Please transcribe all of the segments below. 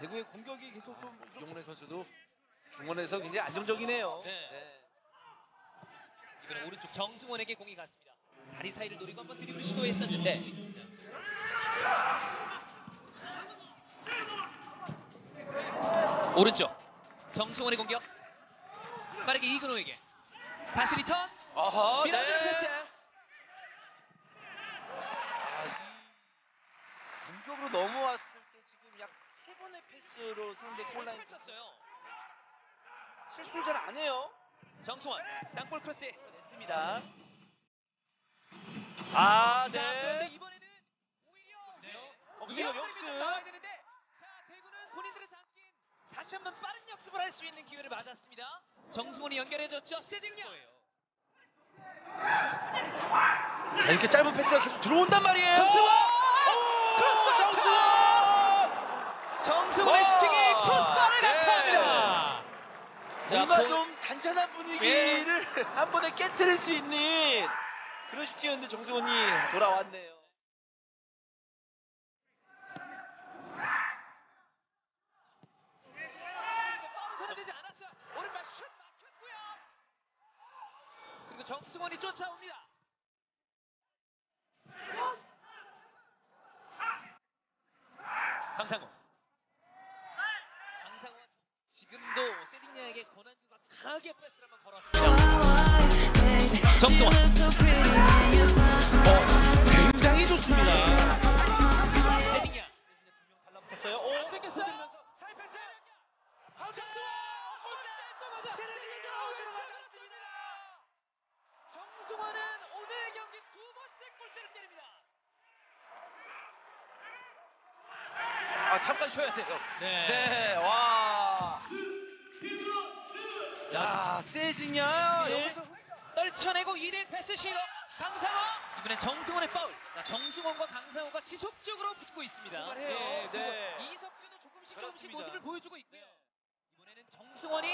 대구의 공격이 계속 좀 이용래 선수도 중원에서 굉장히 안정적이네요. 네. 이번에 오른쪽 정승원에게 공이 갔습니다. 다리 사이를 노리고 한번 드리블 시도했었는데. 오른쪽. 정승원의 공격. 빠르게 이근호에게. 다시 리턴. 아하, 밀어주는 패스. 아, 이 공격으로 번의 패스로 상대 골라인 펼쳤어요. 실수를 잘 안 해요. 정승원 땅볼 크로스 됐습니다. 아, 자 그런데 네. 이번에는 오히려 어, 이게 역습. 나와야 되는데 자 대구는 본인들의 장긴 다시 한번 빠른 역습을 할 수 있는 기회를 맞았습니다. 정승원이 연결해줬죠. 세징야. 자, 이렇게 짧은 패스가 계속 들어온단 말이에요. 정승원! 오, 크로스바 정승원! 정승원의 와! 슈팅이 크로스바를 네. 낙타합니다. 뭔가 본- 좀 잔잔한 분위기를 한 번에 깨뜨릴 수 있는 그런 슈팅이었는데 정승원이 돌아왔네요. 그리고 정승원이 쫓아옵니다. 강상호 지금도 세딩야에게 권한규가 강하게 패스를 한번 걸었습니다. 정승원. 굉장히 좋습니다. 세딩야. 달라붙었어요. 오, 뺏겼어요. 정승원은 오늘 경기 두 번째 골대를 때립니다. 아 잠깐 쉬어야 돼요. 네. 네, 야, 세징야 네. 여기서 떨쳐내고 2대1 패스 시도 강상호 이번엔 정승원의 파울 자, 정승원과 강상호가 지속적으로 붙고 있습니다. 예, 그리고 네. 이석규도 조금씩 조금씩 그렇습니다. 모습을 보여주고 있고요 이번에는 정승원이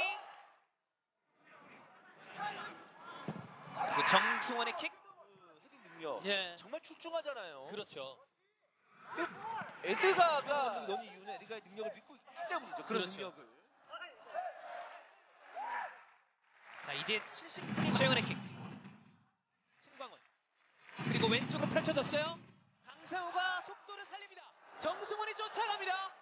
그리고 정승원의 킥 그 헤딩 능력 예. 정말 출중하잖아요. 그렇죠 에드가가 넣은 이유는 에드가의 능력을 믿고 있기 때문이죠. 그런 그렇죠. 능력을. 자 이제 70분 최영은의 킥 신광훈 그리고 왼쪽으로 펼쳐졌어요 강상호가 속도를 살립니다 정승원이 쫓아갑니다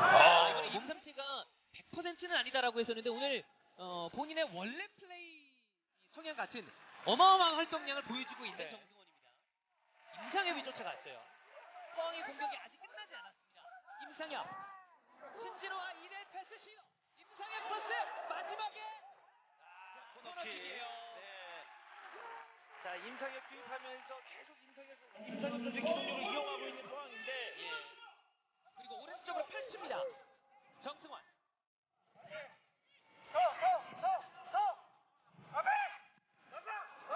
아, 이번에 몸 상태가 100%는 아니다라고 했었는데 오늘 어, 본인의 원래 플레이 성향 같은 어마어마한 활동량을 보여주고 있는 네. 정승원입니다. 임상협이 쫓아갔어요. 포항의 공격이 아직 끝나지 않았습니다. 임상협, 신진호와 2대1 패스 시도. 임상협 크로스 마지막에 아, 코너킥이에요. 네. 자, 임상혁 투입하면서 계속 임상혁 임상혁 선수 기동력을 이용하고 있는 상황인데 예. 그리고 오른쪽으로 펼칩니다. 정승원.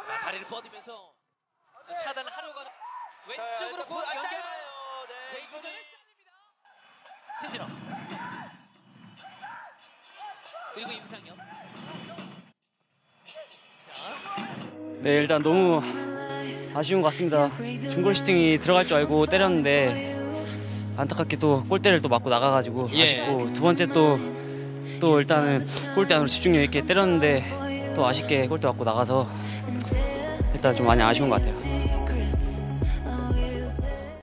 자, 다리를 뻗으면서 차단을 하려고 하는 왼쪽으로 자, 공 아, 연결. 짧아요. 네, 네, 이거는 이거는 신진호. 그리고 임상엽. 자, 네 일단 너무 아쉬운 것 같습니다. 중골 슈팅이 들어갈 줄 알고 때렸는데 안타깝게 또 골대를 또 맞고 나가가지고 예. 아쉽고 두 번째 또 또 일단은 골대 안으로 집중력 있게 때렸는데 또 아쉽게 골대 맞고 나가서 일단 좀 많이 아쉬운 것 같아요.